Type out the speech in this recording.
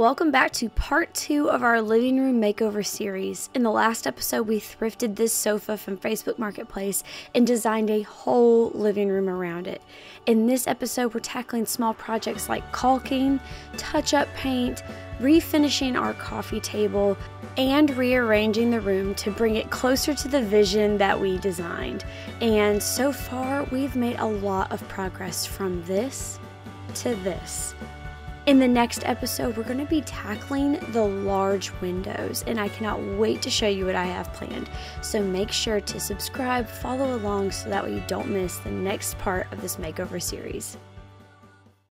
Welcome back to part two of our living room makeover series. In the last episode, we thrifted this sofa from Facebook Marketplace and designed a whole living room around it. In this episode, we're tackling small projects like caulking, touch up paint, refinishing our coffee table, and rearranging the room to bring it closer to the vision that we designed. And so far, we've made a lot of progress from this to this. In the next episode, we're going to be tackling the large windows, and I cannot wait to show you what I have planned. So make sure to subscribe, follow along so that way you don't miss the next part of this makeover series.